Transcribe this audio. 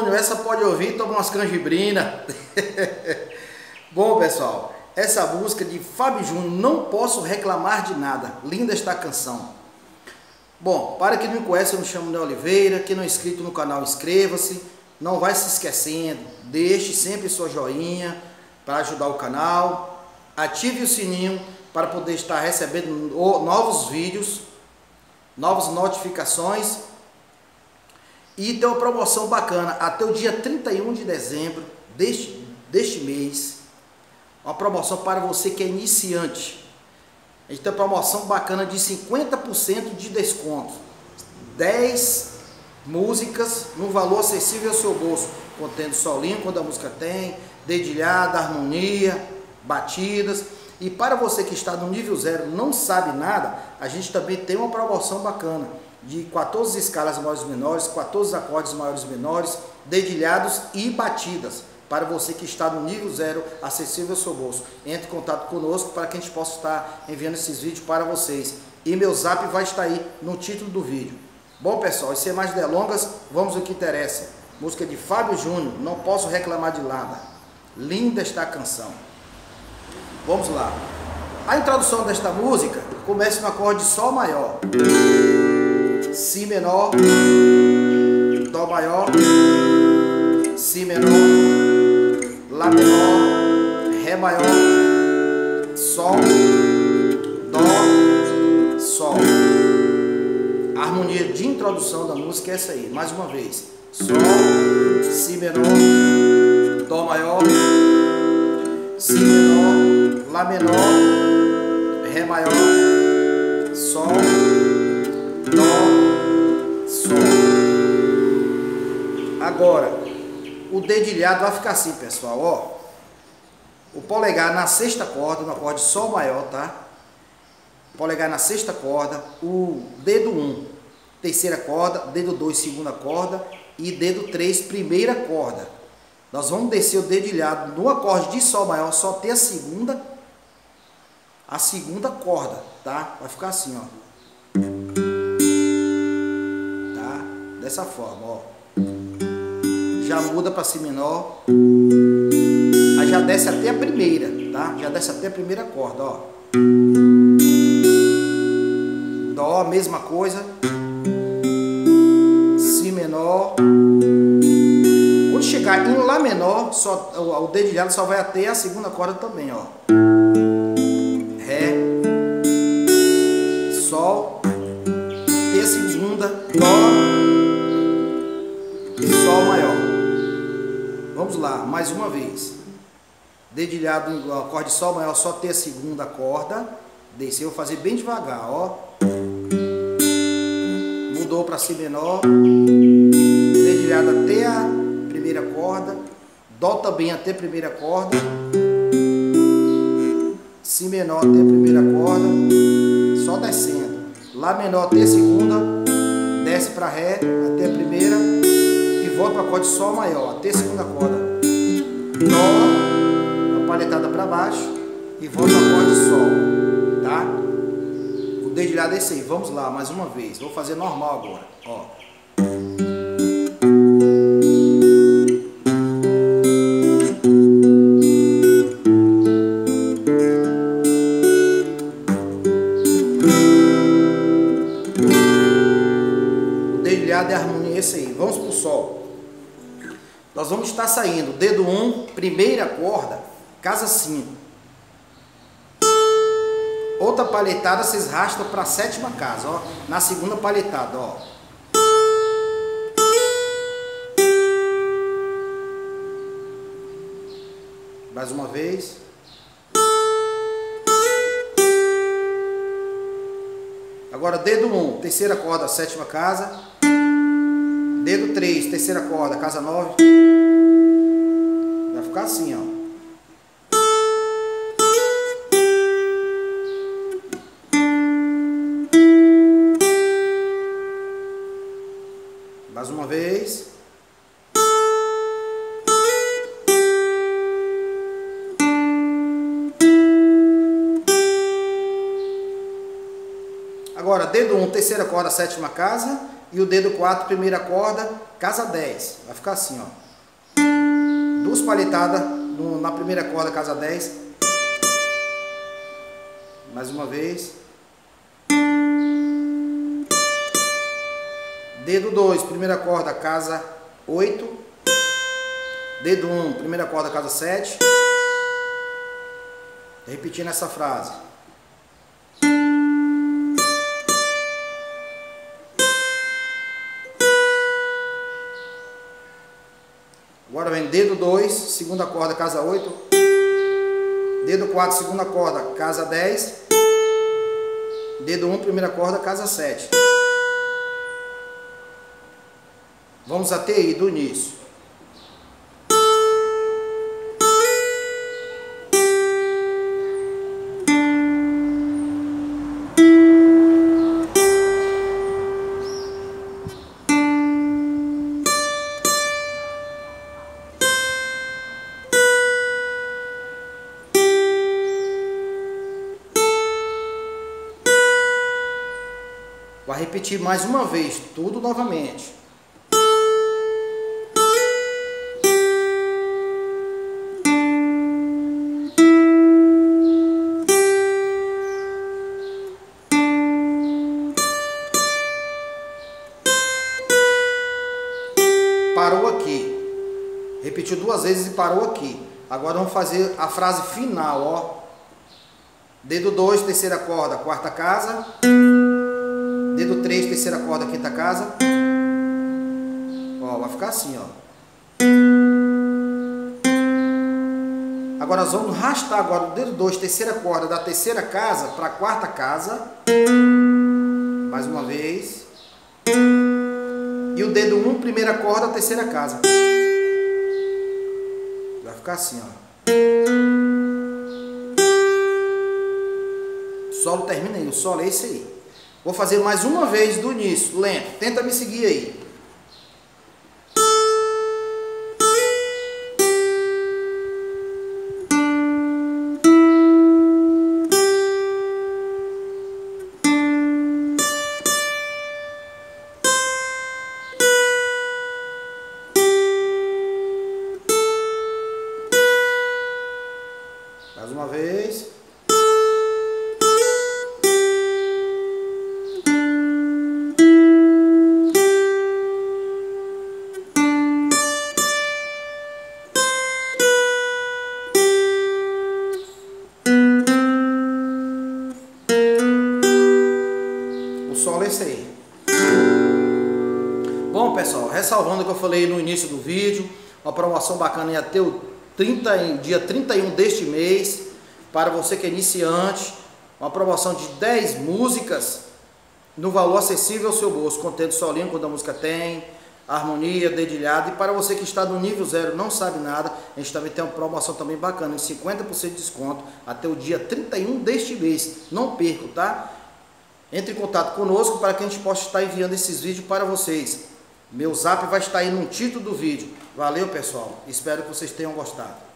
Júnior, essa pode ouvir, toma umas canjibrinas. Bom, pessoal, essa música de Fábio Júnior, não posso reclamar de nada. Linda esta canção. Bom, para quem não me conhece, eu me chamo Neo Oliveira. Quem não é inscrito no canal, inscreva-se. Não vai se esquecendo, deixe sempre sua joinha para ajudar o canal. Ative o sininho para poder estar recebendo novos vídeos, novas notificações. E tem uma promoção bacana até o dia 31 de dezembro deste, deste mês. Uma promoção para você que é iniciante. A gente tem uma promoção bacana de 50% de desconto. 10 músicas no valor acessível ao seu bolso, contendo solinho quando a música tem, dedilhada, harmonia, batidas. E para você que está no nível zero, não sabe nada, a gente também tem uma promoção bacana de 14 escalas maiores e menores, 14 acordes maiores e menores, dedilhados e batidas. Para você que está no nível zero, acessível ao seu bolso. Entre em contato conosco para que a gente possa estar enviando esses vídeos para vocês. E meu zap vai estar aí no título do vídeo. Bom pessoal, e sem mais delongas, vamos ao que interessa. Música de Fábio Júnior, não posso reclamar de nada. Linda esta canção. Vamos lá. A introdução desta música começa no acorde Sol maior, Si menor, Dó maior, Si menor, Lá menor, Ré maior, Sol, Dó, Sol. A harmonia de introdução da música é essa aí, mais uma vez. Sol, Si menor, Dó maior, Si menor, Lá menor, Ré maior, Sol, Agora, o dedilhado vai ficar assim, pessoal, ó. O polegar na sexta corda, no acorde Sol maior, tá? Polegar na sexta corda, o dedo 1, um, terceira corda, dedo 2, segunda corda e dedo 3, primeira corda. Nós vamos descer o dedilhado no acorde de Sol maior, só ter a segunda, a segunda corda, tá? Vai ficar assim, ó. Tá? Dessa forma, ó. Já muda para Si menor. Aí já desce até a primeira, tá? Já desce até a primeira corda, ó. Dó, mesma coisa. Si menor chegar em Lá menor, só, o, o dedilhado só vai até a segunda corda também, ó. Mais uma vez. Dedilhado no acorde Sol maior, só T segunda corda. Desceu, vou fazer bem devagar, ó. Mudou para Si menor. Dedilhado até a primeira corda, Dó também até a primeira corda, Si menor até a primeira corda, só descendo, Lá menor até a segunda, desce para Ré até a primeira e volta para acorde Sol maior, até a segunda corda, Dó, uma palhetada para baixo e volta acorde Sol, tá? O dedilhado é esse aí, vamos lá, mais uma vez, vou fazer normal agora, ó. Nós vamos estar saindo, dedo 1, um, primeira corda, casa 5. Outra palhetada, vocês rastam para a sétima casa, ó. Na segunda palhetada, ó. Mais uma vez. Agora, dedo 1, um, terceira corda, sétima casa. Dedo 3, terceira corda, casa 9. Vai ficar assim, ó. Mais uma vez. Agora, dedo 1, um, terceira corda, sétima casa. E o dedo 4, primeira corda, casa 10. Vai ficar assim, ó. Duas palhetadas na primeira corda, casa 10. Mais uma vez. Dedo 2, primeira corda, casa 8. Dedo 1, um, primeira corda, casa 7. Repetindo essa frase. Agora vem dedo 2, segunda corda, casa 8. Dedo 4, segunda corda, casa 10. Dedo 1, um, primeira corda, casa 7. Vamos até aí do início. Repetir mais uma vez, tudo novamente. Parou aqui. Repetiu duas vezes e parou aqui. Agora vamos fazer a frase final, ó. Dedo 2, terceira corda, quarta casa. Dedo 3, terceira corda, quinta casa. Ó, vai ficar assim, ó. Agora nós vamos arrastar agora o dedo 2, terceira corda da terceira casa para a quarta casa. Mais uma vez. E o dedo 1, um, primeira corda, terceira casa. Vai ficar assim, ó. O solo termina aí, o solo é esse aí. Vou fazer mais uma vez do início, lento. Tenta me seguir aí. Ressalvando o que eu falei no início do vídeo, uma promoção bacana até o 30, dia 31 deste mês, para você que é iniciante, uma promoção de 10 músicas no valor acessível ao seu bolso, contendo solinho quando a música tem, harmonia, dedilhado, e para você que está no nível zero, não sabe nada, a gente também tem uma promoção também bacana, de 50% de desconto até o dia 31 deste mês, não perco, tá? Entre em contato conosco para que a gente possa estar enviando esses vídeos para vocês. Meu zap vai estar aí no título do vídeo. Valeu, pessoal. Espero que vocês tenham gostado.